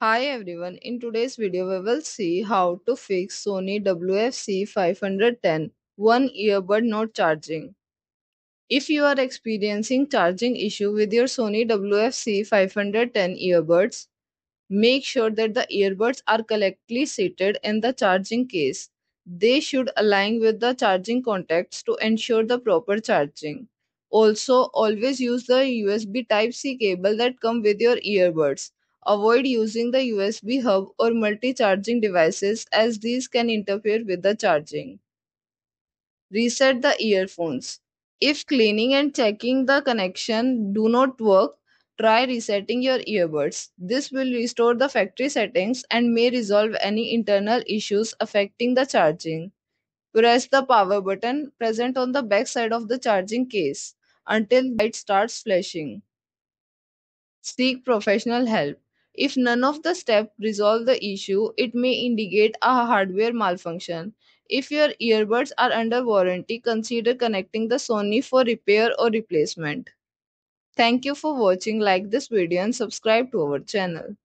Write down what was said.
Hi everyone, in today's video we will see how to fix Sony WF-C 510 one earbud not charging. If you are experiencing charging issue with your Sony WF-C 510 earbuds, make sure that the earbuds are correctly seated in the charging case. They should align with the charging contacts to ensure the proper charging. Also, always use the USB Type-C cable that come with your earbuds. Avoid using the USB hub or multi-charging devices as these can interfere with the charging. Reset the earphones. If cleaning and checking the connection do not work, try resetting your earbuds. This will restore the factory settings and may resolve any internal issues affecting the charging. Press the power button present on the back side of the charging case until light starts flashing. Seek professional help. If none of the steps resolve the issue, it may indicate a hardware malfunction. If your earbuds are under warranty, consider connecting the Sony for repair or replacement. Thank you for watching. Like this video and subscribe to our channel.